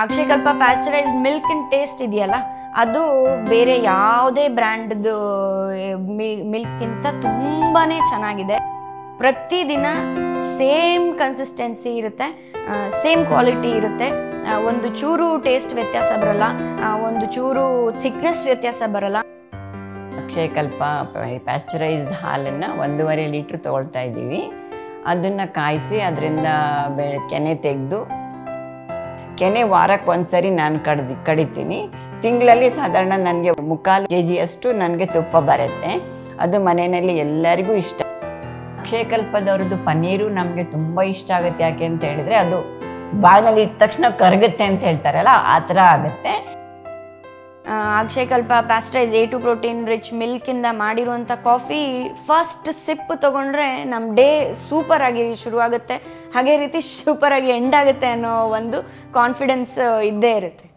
Akshayakalpa pasteurised milk in taste ಇದೆಯಲ್ಲ, ಅದು ಬೇರೆ ಯಾವುದೇ ಬ್ರ್ಯಾಂಡ್ದು ಮಿಲ್ಕ್ಗಿಂತ ತುಂಬಾ ಚೆನ್ನಾಗಿದೆ. ಪ್ರತಿದಿನ ಸೇಮ್ ಕನ್ಸಿಸ್ಟೆನ್ಸಿ ಇರುತ್ತೆ ಸೇಮ್ ಕ್ವಾಲಿಟಿ ಇರುತ್ತೆ. ಒಂದು ಚೂರು ಟೇಸ್ಟ್ ವ್ಯತ್ಯಾಸ ಬರಲ್ಲ ಒಂದು ಚೂರು ಥಿಕ್ನೆಸ್ ವ್ಯತ್ಯಾಸ ಬರಲ್ಲ. ಅಕ್ಷಯಕಲ್ಪ ಪ್ಯಾಸ್ಚರೈಸ್ಡ್ ಹಾಲನ್ನು ಒಂದೂವರೆ ಲೀಟ್ರ್ ತೊಗೊಳ್ತಾ ಇದ್ದೀವಿ. ಅದನ್ನು ಕಾಯಿಸಿ ಅದರಿಂದ ಕೆನೆ ತೆಗೆದು ಕೆನೆ ವಾರಕ್ಕೆ ಒಂದ್ಸರಿ ನಾನು ಕಡ್ದು ಕಡಿತೀನಿ. ತಿಂಗಳಲ್ಲಿ ಸಾಧಾರಣ ನನಗೆ ಮುಕ್ಕಾಲು ಕೆ ಜಿಯಷ್ಟು ನನಗೆ ತುಪ್ಪ ಬರುತ್ತೆ. ಅದು ಮನೆಯಲ್ಲಿ ಎಲ್ಲರಿಗೂ ಇಷ್ಟ. ಅಕ್ಷಯಕಲ್ಪದವ್ರದ್ದು ಪನ್ನೀರು ನಮಗೆ ತುಂಬ ಇಷ್ಟ ಆಗುತ್ತೆ ಯಾಕೆ ಅಂತ ಹೇಳಿದ್ರೆ ಅದು ಬಾಗಿನಲ್ಲಿ ಇಟ್ಟ ತಕ್ಷಣ ಕರಗುತ್ತೆ ಅಂತ ಹೇಳ್ತಾರಲ್ಲ, ಆ ಥರ ಆಗುತ್ತೆ. Akshayakalpa pasteurised A two protein rich ಮಿಲ್ಕಿಂದ ಮಾಡಿರುವಂಥ ಕಾಫಿ ಫಸ್ಟ್ ಸಿಪ್ ತೊಗೊಂಡ್ರೆ ನಮ್ಮ ಡೇ ಸೂಪರ್ ಆಗಿ ಶುರುವಾಗುತ್ತೆ. ಹಾಗೇ ರೀತಿ ಸೂಪರ್ ಆಗಿ ಎಂಡ್ ಆಗುತ್ತೆ ಅನ್ನೋ ಒಂದು ಕಾನ್ಫಿಡೆನ್ಸ್ ಇದ್ದೇ ಇರುತ್ತೆ.